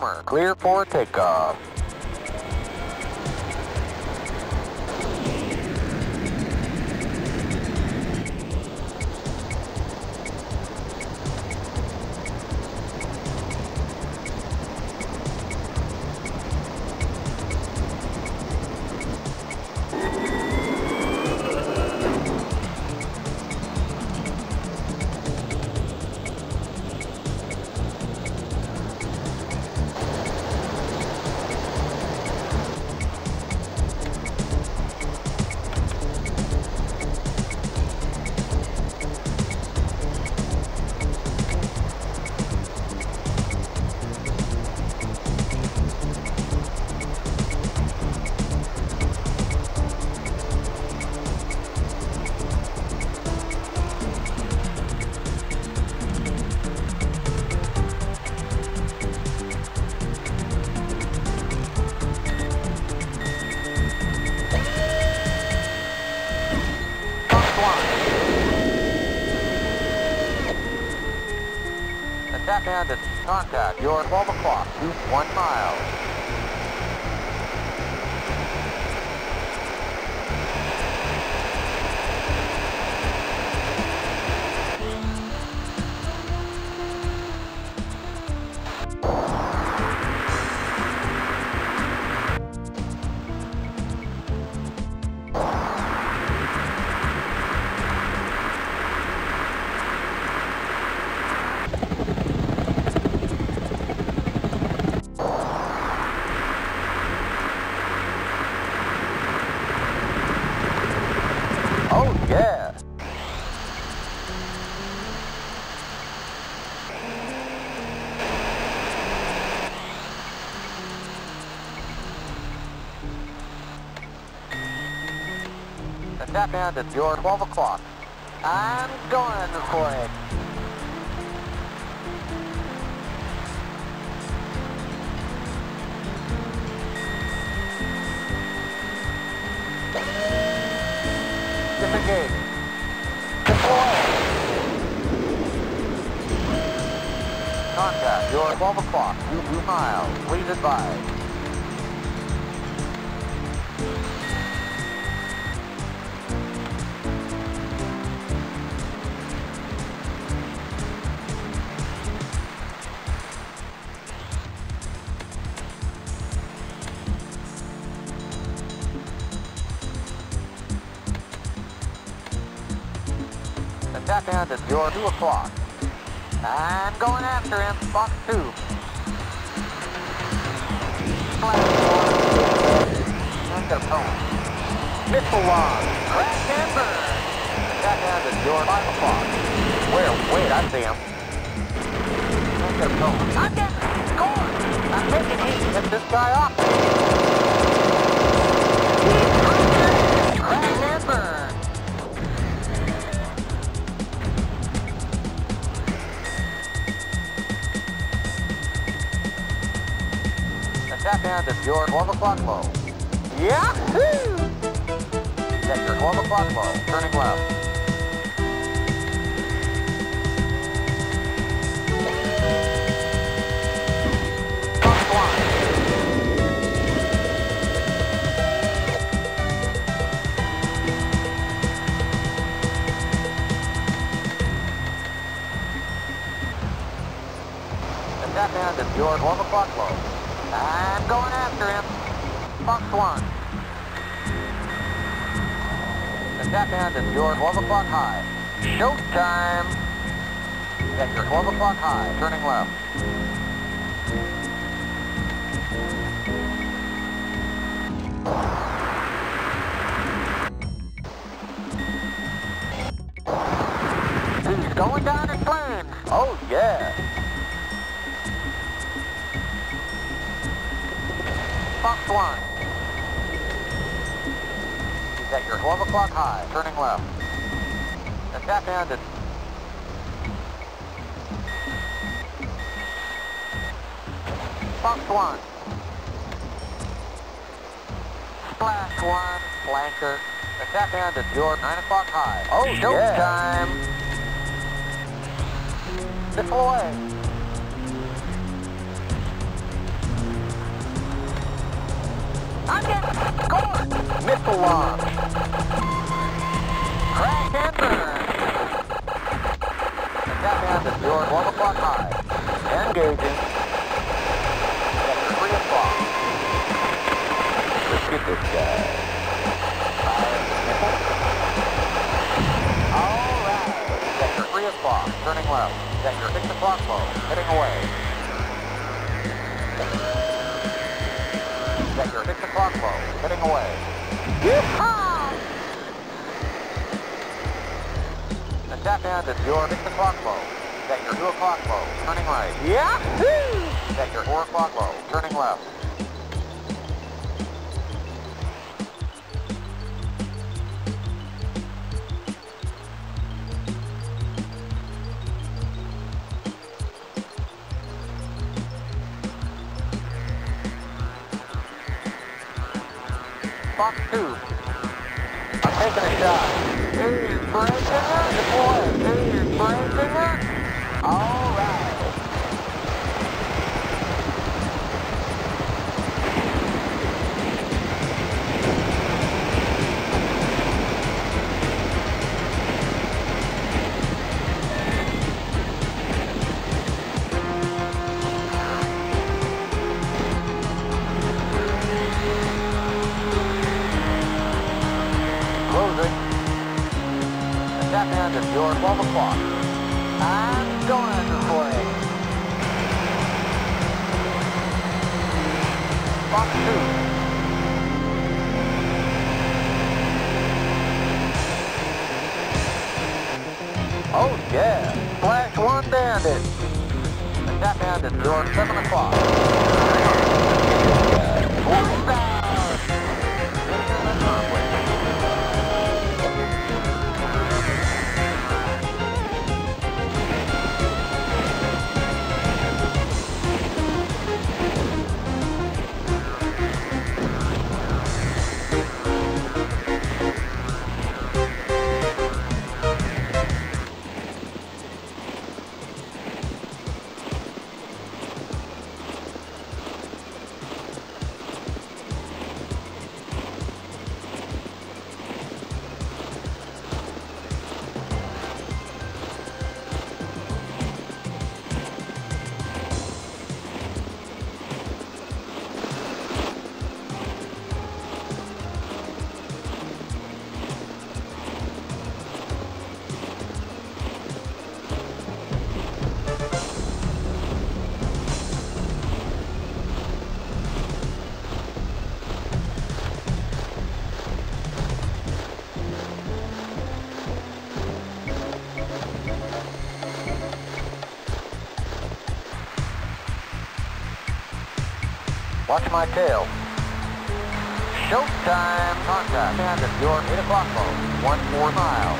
Boomer, clear for takeoff. Attack bandit, contact your 12 o'clock, one mile. Attack bandit, you're 12 o'clock. I'm going for it. Disengage. Deploy. Contact, you're 12 o'clock, two miles. Please advise. Attack bandit, you're 2 o'clock. I'm going after him, Fox 2. And opponent. Missile launch. Crash and burn. Attack bandit, you're 5 o'clock. Where? Wait, I see him. And opponent. I'm getting scored. I'm taking heat. Get this guy off. Crash Attack bandit, your 12 o'clock low. Yahoo! Set your 12 o'clock low, turning left. Attack bandit, your 12 o'clock low. I'm going after him. Fox one. The Attack bandit, your 12 o'clock high. Showtime. At your 12 o'clock high, turning left. He's going down in flames. Oh, yeah. Fox 1. He's at your 12 o'clock high, turning left. Attack ended. Fox 1. Splash 1, flanker. Attack ended, your 9 o'clock high. Oh, yeah. showtime. Deploy. To your 12 o'clock high. Engaging. Sector 3 o'clock. Let's get this guy. All right. Sector 3 o'clock. Turning left. Sector 6 o'clock low. Heading away. Sector 6 o'clock low. Heading away. And tap in to your 6 o'clock low. Sector 2 o'clock low. Turning right. Yahoo! Sector 4 o'clock low. Turning left. Fox 2. I'm taking a shot. He's breaking it. Deploy. He's breaking it. All right. Oh yeah, Splash 1 bandit. Attack end at your 7 o'clock. Watch my tail. Showtime contact. And at your 8 o'clock phone. One four miles.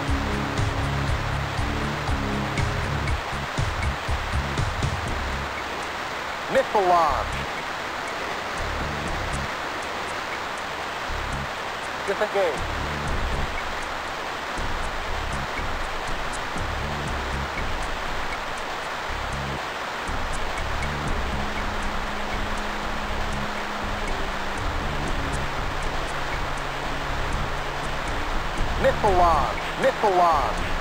Missile launch. Disengage. Missile launch.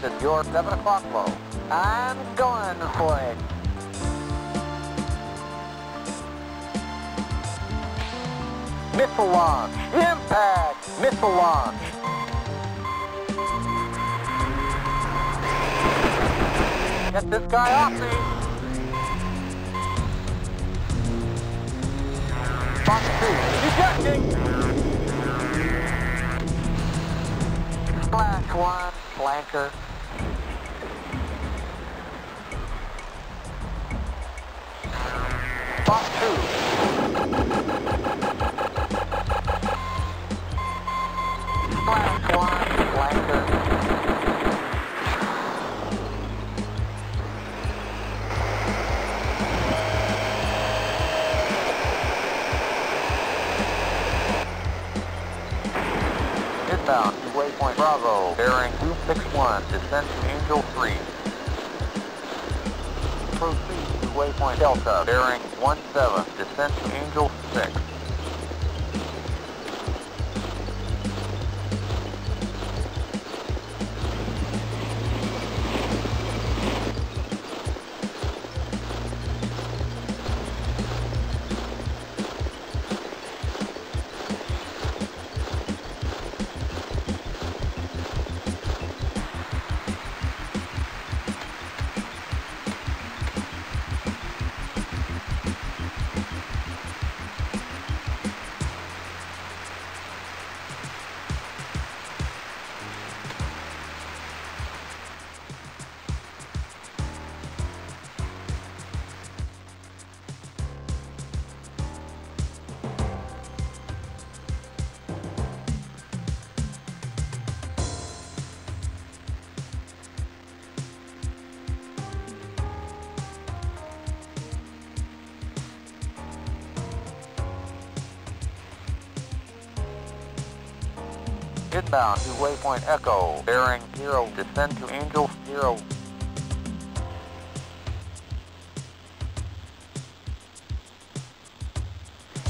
End your 7 o'clock low. I'm going for it. Missile launch. Impact. Missile launch. Get this guy off me. Fox 2. Ejecting. Splash 1. Flanker. spot two. To waypoint Bravo, bearing 261, descend to Angel 3. Proceed waypoint Delta, bearing 17, descend to Angel 6. Inbound to waypoint Echo, bearing 0, descend to Angel 0.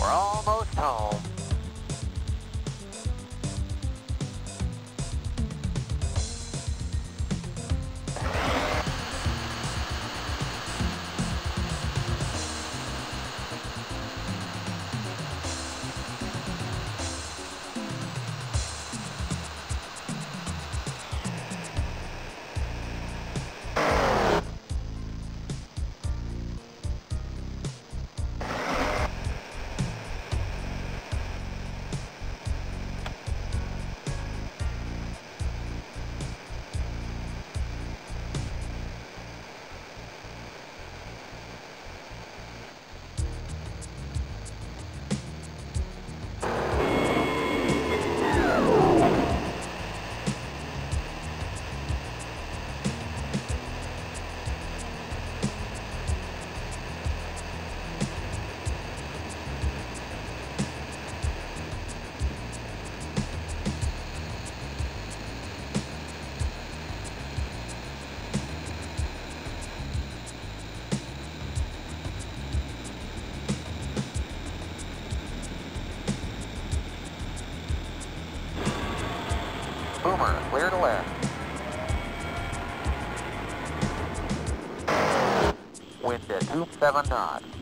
We're almost home. Clear to land. Wind at 27 knots.